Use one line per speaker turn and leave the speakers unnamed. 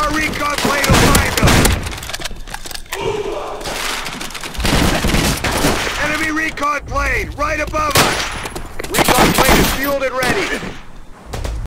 Our recon plane will find them! Enemy recon plane, right above us! Recon plane is fueled and ready.